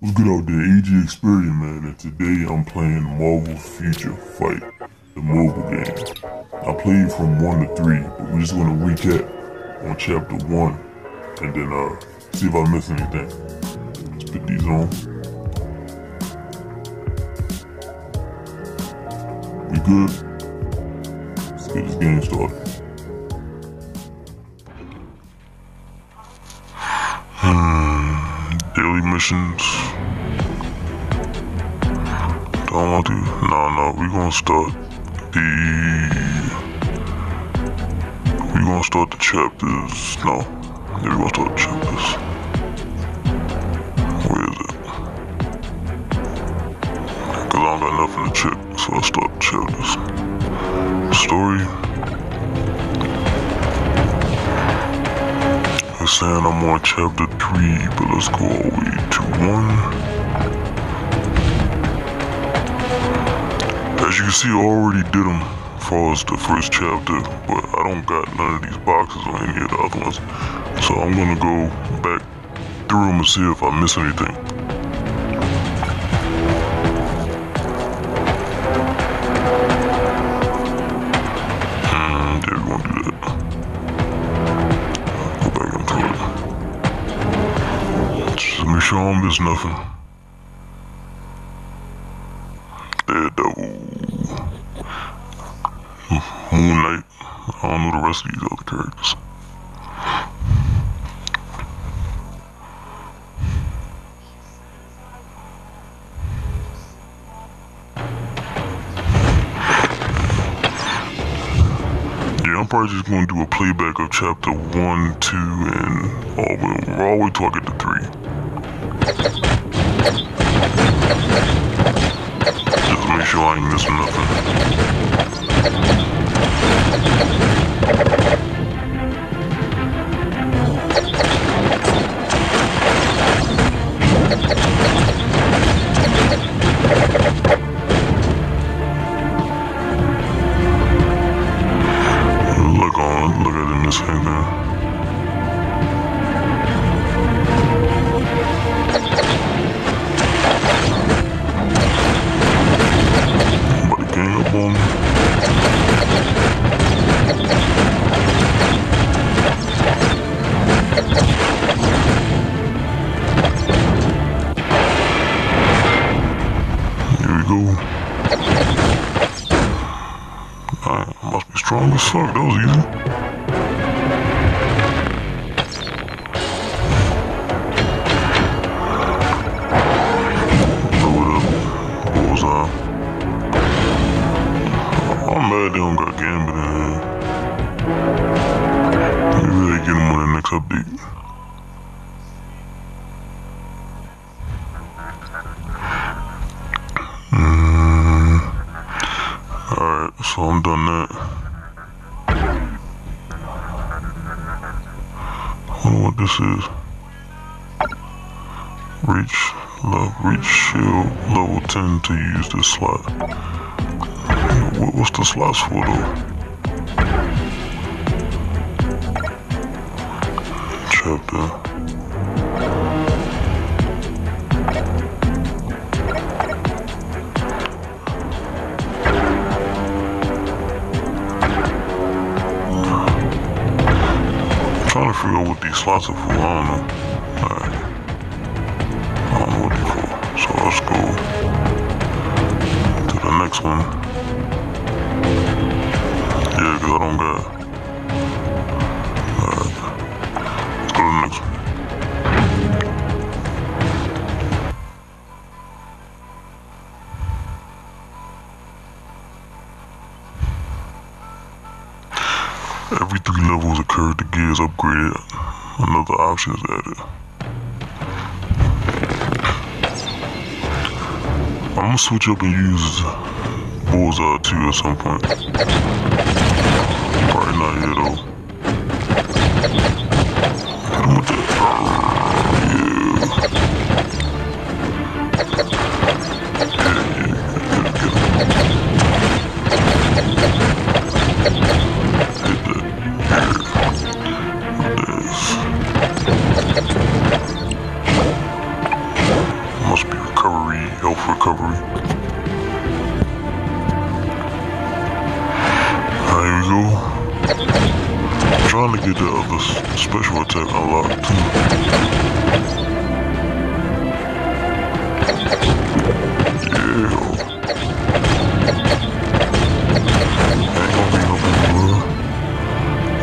What's good out there? AG Xperia, man, and today I'm playing Marvel Future Fight, the mobile game. I played from 1 to 3, but we're just gonna recap on chapter 1, and then uh, see if I miss anything. Let's put these on. We good? Let's get this game started. daily missions. Don't want to. No, no, we gonna start the. We gonna start the chapters. No, yeah, we gonna start the chapters. Where is it? Cause I don't got nothing to check, so I start the chapters. Story. It's saying chapter 3, but let's go all the way to 1. As you can see, I already did them far as the first chapter, but I don't got none of these boxes or any of the other ones. So I'm gonna go back through them and see if I miss anything. Make sure nothing. Daredevil. Moon Knight. I don't know the rest of these other characters. Yeah, I'm probably just gonna do a playback of chapter one, two, and all the way, all the way till I get to I ain't nothing. Fuck. That was easy. I don't know what this is. Reach, love, reach shield level 10 to use this slot. What, what's the slots for though? Chapter. Slots are for. I don't know. Alright. I don't know what they're for. So let's go to the next one. Yeah, because I don't got. Is. I'm gonna switch up and use Bullseye too at some point. Probably not here though. Hit him with.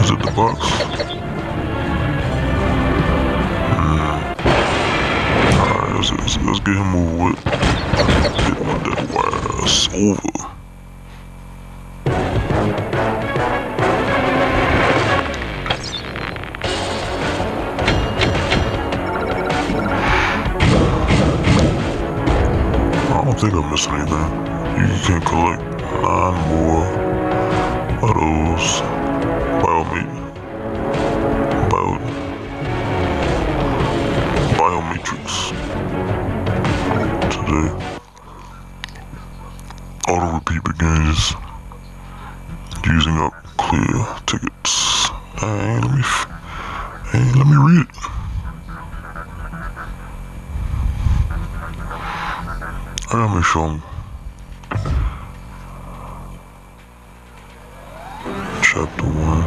Is it the box? Alright, let's, let's, let's get him over with. With that wire. It's over. I don't think I'm missing anything. You can collect nine more of those Repeat begins using up clear tickets. Hey, let me hey, let me read it. I gotta make chapter one.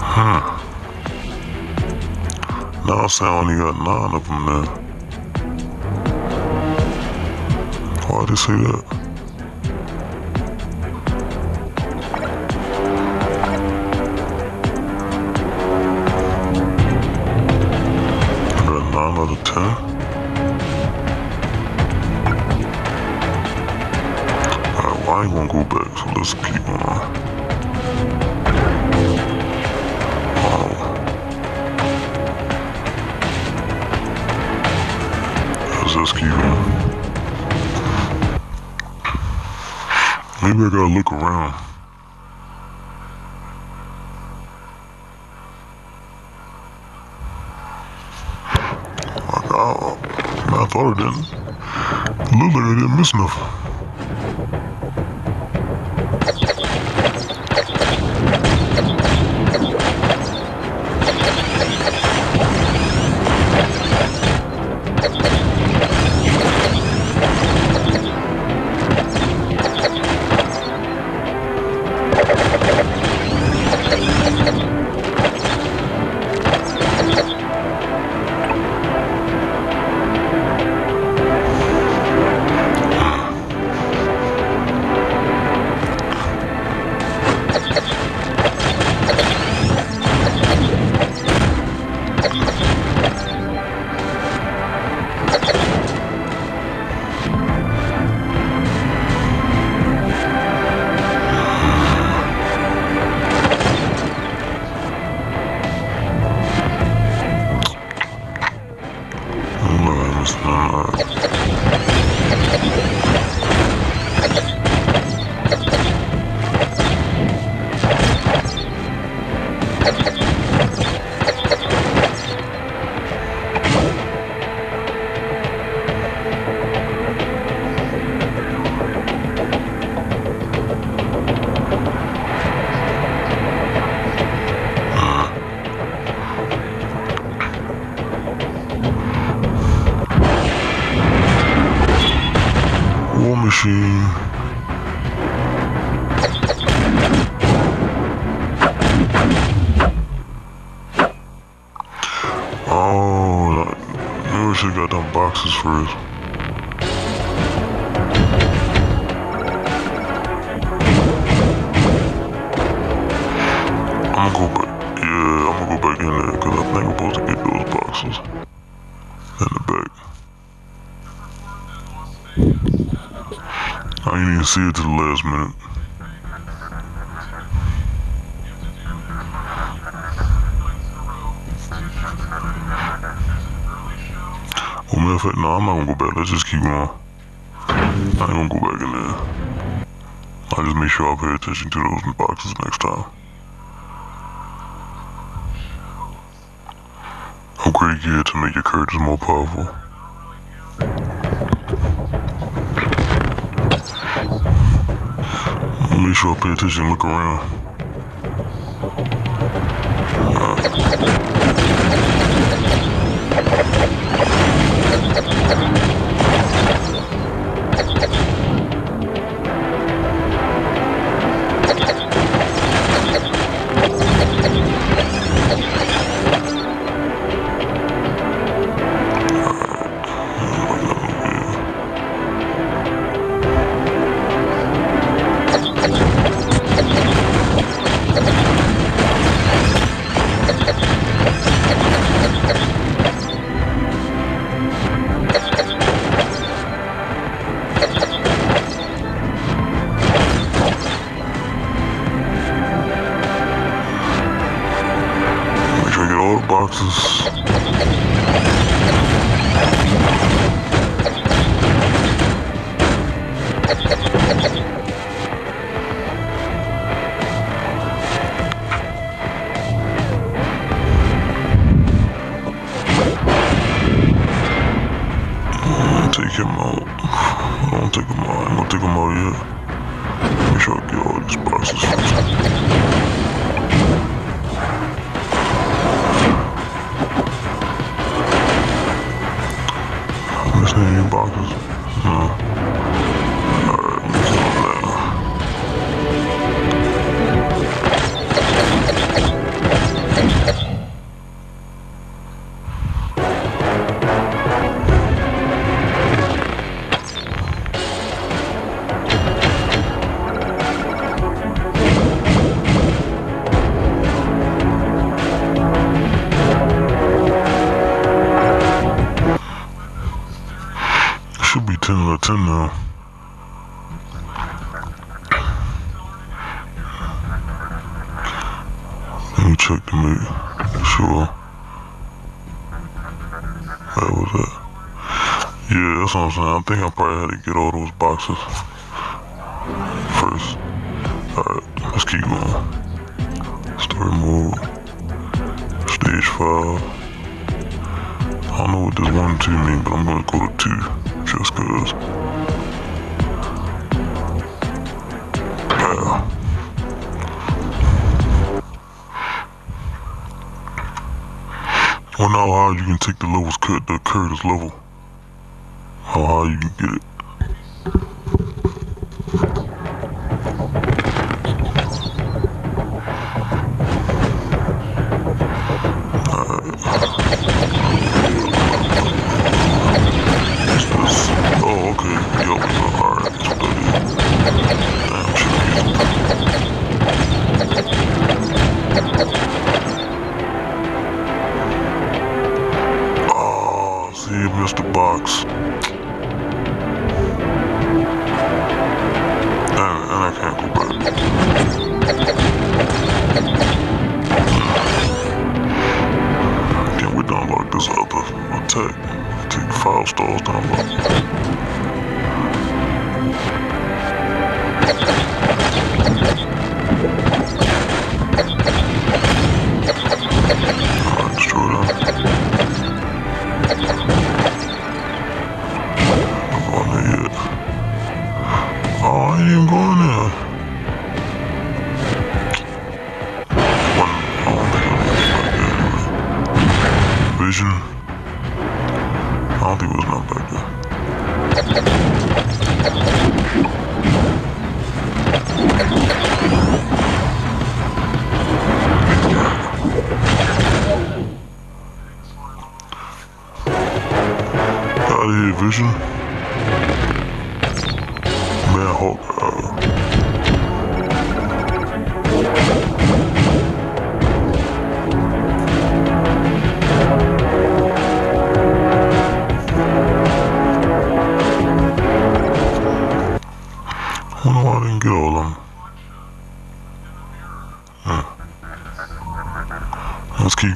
Huh. Now I I only got nine of them now. Why'd they say that? Nine out of ten. Alright, well I ain't gonna go back, so let's keep on. Oh. Let's just keep on. Maybe I gotta look around. I, thought I didn't. Looked like I didn't miss nothing. Oh, we should have got them boxes first. It to the last minute. Well, matter of fact, no, I'm not gonna go back. Let's just keep going. I ain't gonna go back in there. I'll just make sure I pay attention to those boxes next time. Upgrade gear to make your characters more powerful. Make sure I pay attention and look around. What I'm saying. I think I probably had to get all those boxes first. Alright, let's keep going. Story mode. Stage 5. I don't know what this one and two mean, but I'm gonna go to two just cause. Yeah. Wonder how you can take the levels cut the Curtis level. How you get it.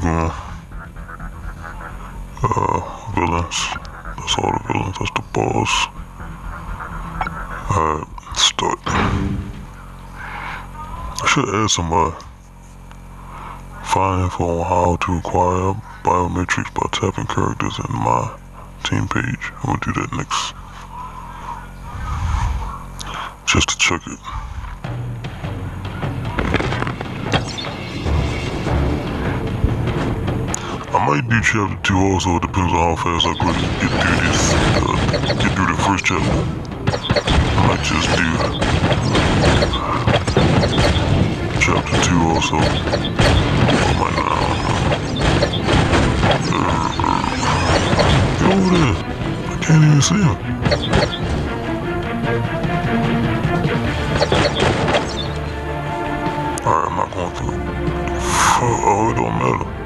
Going. Uh, villains. That's all the villains. That's the boss. Alright, start. I should add some uh, find info on how to acquire biometrics by tapping characters in my team page. I'm gonna do that next. Just to check it. Might do chapter 2 also, it depends on how fast I could get through this, uh, get through the first chapter. I might just do chapter 2 also. I might not, get over there. I can't even see him. Alright, I'm not going through. Oh, it don't matter.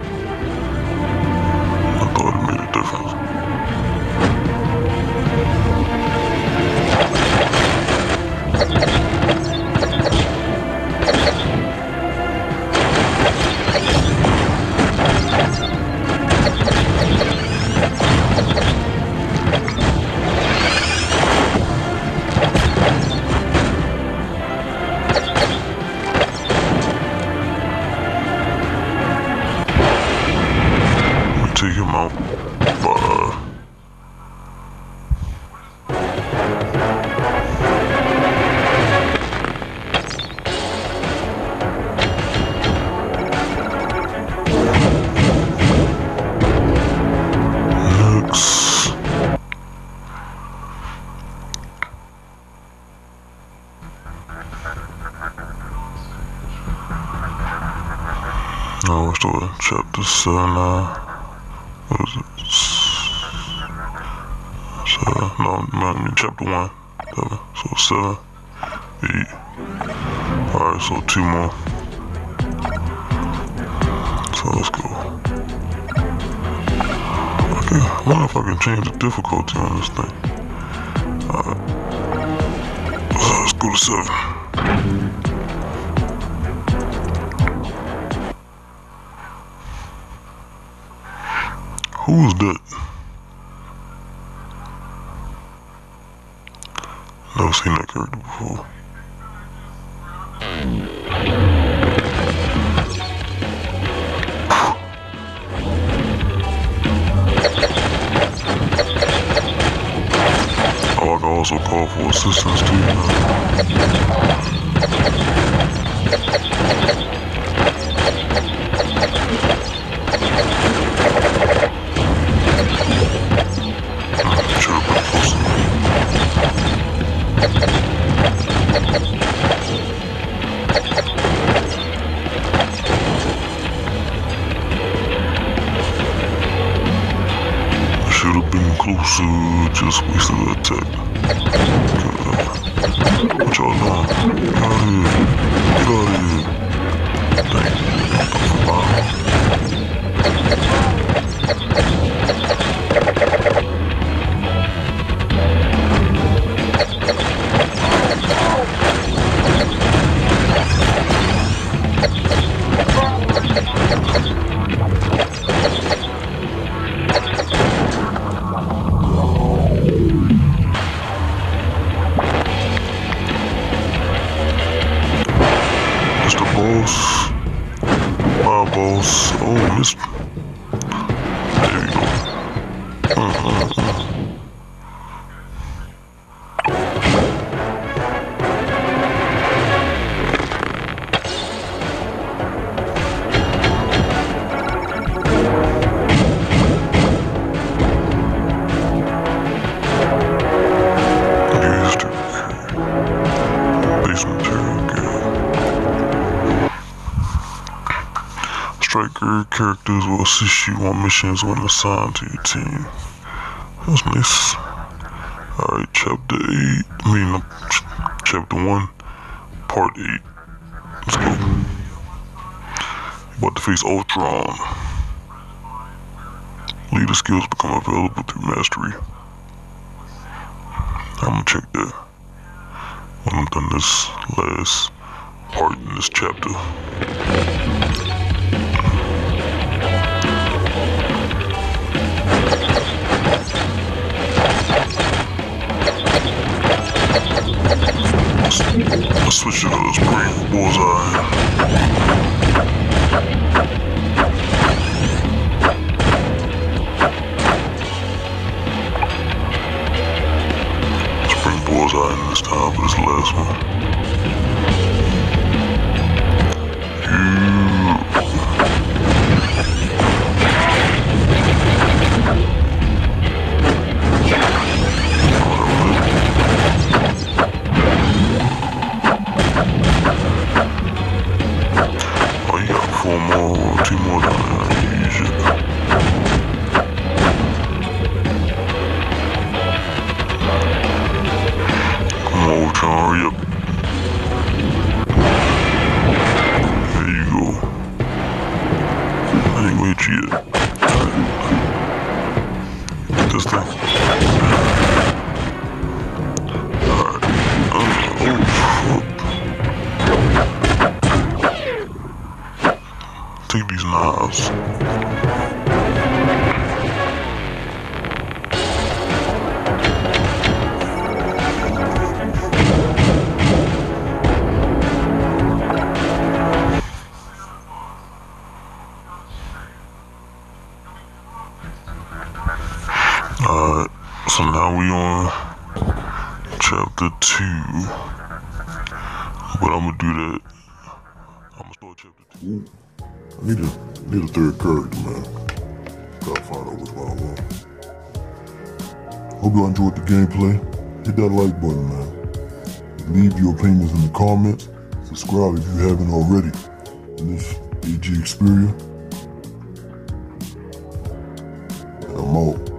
Chapter seven now? What is it? So, no, I mean chapter one. Seven. So seven, eight. Alright, so two more. So let's go. Okay, I wonder if I can change the difficulty on this thing. Alright. Let's go to seven. Who was that? Never seen that character before. Oh, I can also call for assistance too. man. United. Striker characters will assist you on missions when assigned to your team. That's nice. Alright, chapter 8. I mean, uh, chapter 1, part 8. Let's go. About to face Ultron. Leader skills become available through mastery. I'm gonna check that when I'm done this last part in this chapter. Let's switch it to this green bullseye. Let's bullseye this time for this last one. Now we on chapter two. But I'm gonna do that. I'm gonna start chapter two. I need a need a third character, man. Gotta find out which one I want. Hope y'all enjoyed the gameplay. Hit that like button, man. Leave your opinions in the comments. Subscribe if you haven't already. And this AG Xperia. I'm out.